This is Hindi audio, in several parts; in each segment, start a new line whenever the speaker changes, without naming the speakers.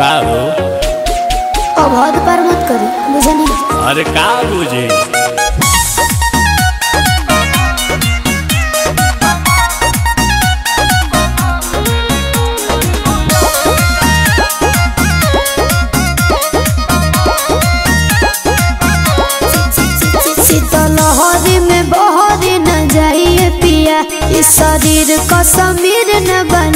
का हो?
अब हद पार मत करी बुझनी
अरे का बुझी
शरीर को समीर न बनाइए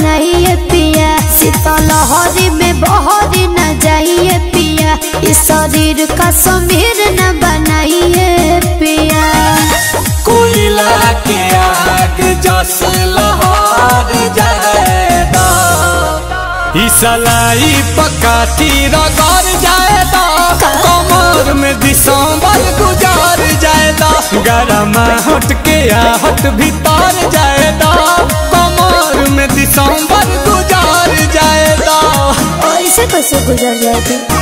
शरीर का समीर न बनाइए पिया
कोयला के आग जस लहर जाएगा। ई सलाई पकाती रगड़ जाएगा। कमर में दिसंबर गुजार जाएगा। गरम हट के आहट भीतर जाएगा। कमर में दिसंबर गुजार जाएगा।
ऐसे कैसे गुजर जाएगी?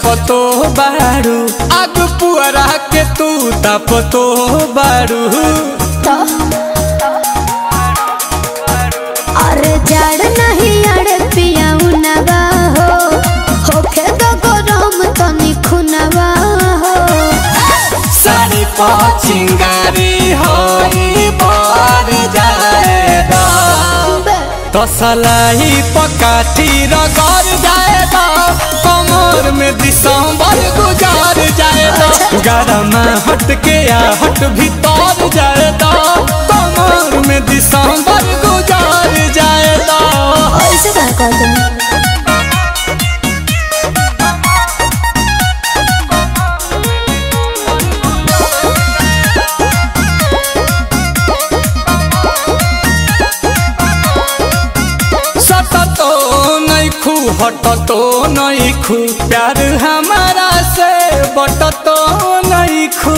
बाड़ू बारू। आग पुअरा के तू तापतो बाड़ू
तो अरे जड़ तो
सलाई पकाठी रगड़ जाए कमर में दिसंबर गुजार जाए जाएगा। गरम हट के हट भीतर जाए कमर नहीं खू हटतो नहीं खू प्यार हमारा से बटतो नहीं खू।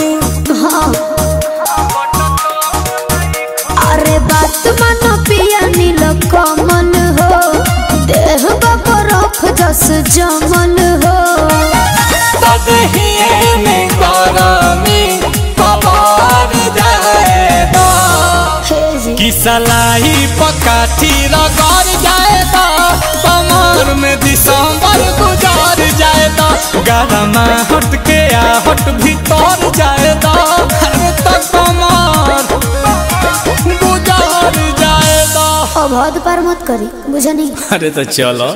अरे बात मानो पिया नील कमल हो देह बरफ जस जमल हो।
तदहिए में गरमी कबार जाएगा सलाई पकाठी रगड़ जाएगा गरम हट के आहट भीतर जाएगा। अरे तो कमर गुजार जाएगा।
अब हद मत करी बुझनी
अरे तो चलो।